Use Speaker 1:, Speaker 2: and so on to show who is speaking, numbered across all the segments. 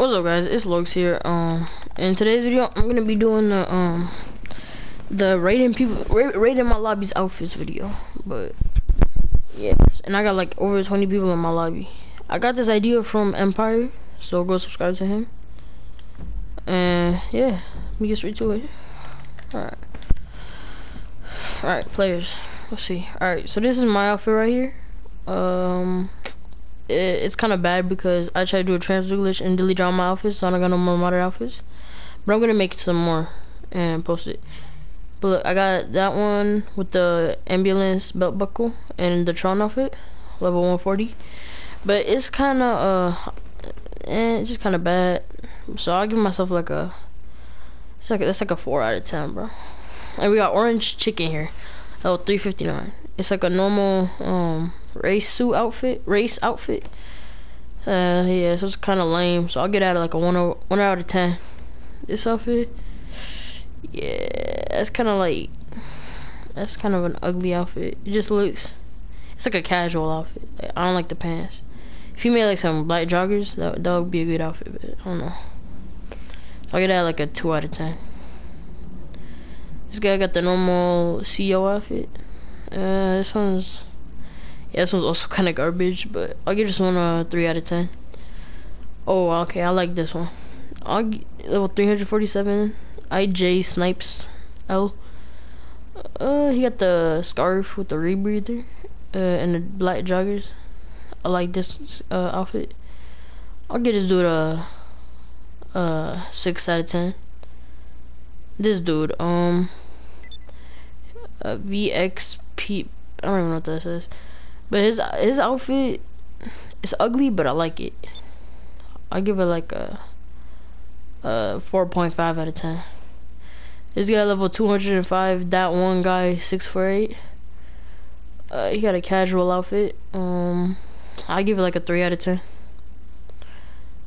Speaker 1: What's up guys, it's Logs here. Um in today's video I'm gonna be doing the um the rating people ra rating my lobby's outfits video. But yeah, and I got like over 20 people in my lobby. I got this idea from Empire, so go subscribe to him. And yeah, let me get straight to it. Alright. Alright, players. Let's see. Alright, so this is my outfit right here. Um it's kind of bad because I tried to do a transfer glitch and delete all my outfits, so I don't got no more modern outfits. But I'm gonna make some more and post it. But look, I got that one with the ambulance belt buckle and the Tron outfit, level 140. But it's kind of uh, eh, it's just kind of bad. So I'll give myself like a, it's like that's like a four out of ten, bro. And we got orange chicken here, level 359. It's like a normal um race suit outfit, race outfit. Uh, yeah, so it's kind of lame. So I'll get out of like a one, one out of ten. This outfit, yeah, that's kind of like, that's kind of an ugly outfit. It just looks, it's like a casual outfit. I don't like the pants. If you made like some black joggers, that, that would be a good outfit, but I don't know. I'll get out like a two out of ten. This guy got the normal CEO outfit. Uh, this one's yeah, this one's also kind of garbage, but I'll give this one a three out of ten. Oh, okay, I like this one. I'll level 347. IJ snipes L. Uh, he got the scarf with the rebreather, uh, and the black joggers. I like this uh, outfit. I'll give this dude a, a six out of ten. This dude, um, a VXP. I don't even know what that says. But his his outfit is ugly, but I like it. I give it like a a 4.5 out of 10. This guy level 205. That one guy 648. Uh, he got a casual outfit. Um, I give it like a 3 out of 10.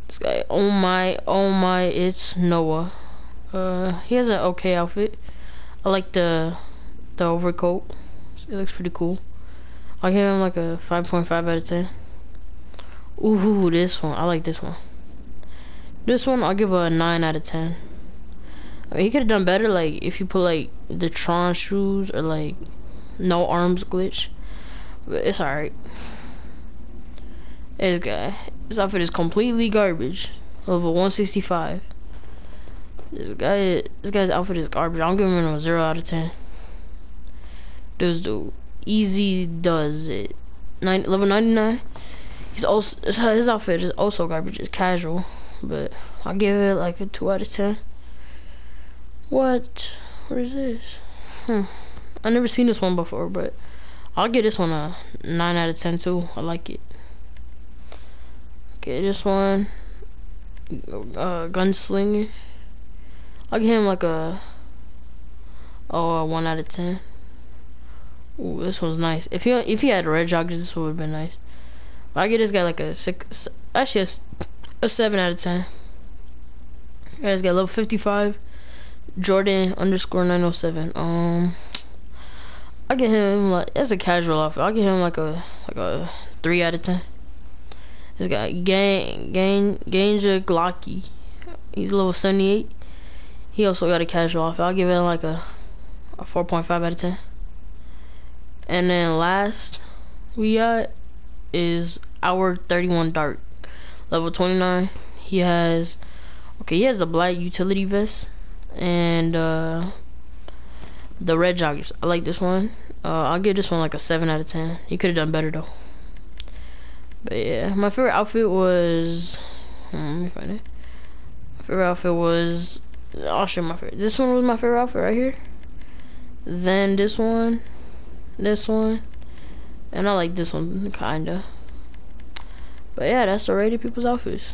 Speaker 1: This guy, oh my, oh my, it's Noah. Uh, he has an okay outfit. I like the the overcoat. It looks pretty cool. I give him like a 5.5 out of 10. Ooh, this one. I like this one. This one, I'll give a 9 out of 10. I mean, he could have done better, like, if you put, like, the Tron shoes or, like, no arms glitch. But it's alright. This guy. This outfit is completely garbage. Level 165. This guy, this guy's outfit is garbage. I'm giving him a 0 out of 10. This dude easy does it. Nine, level 99. He's also his outfit is also garbage. It's casual, but I'll give it like a two out of ten. What? What is this? Hmm. I never seen this one before, but I'll give this one a nine out of ten too. I like it. Okay, this one, uh, gunslinger. I'll give him like a oh a one out of ten. Ooh, this one's nice. If you if he had red joggers, this would have been nice. But I get this guy like a six, actually a, a seven out of ten. Guys, got level fifty five, Jordan underscore nine oh seven. Um, I get him like as a casual outfit. I get him like a like a three out of ten. This guy Gang Gang Ganja Glocky. He's level seventy eight. He also got a casual outfit. I'll give him like a a four point five out of ten. And then last we got is our 31 Dark. Level 29. He has okay, he has a black utility vest and uh the red joggers. I like this one. Uh, I'll give this one like a 7 out of 10. He could have done better though. But yeah, my favorite outfit was hmm, let me find it. My favorite outfit was I'll show my favorite. This one was my favorite outfit right here. Then this one this one, and I like this one kinda. But yeah, that's the rated people's outfits.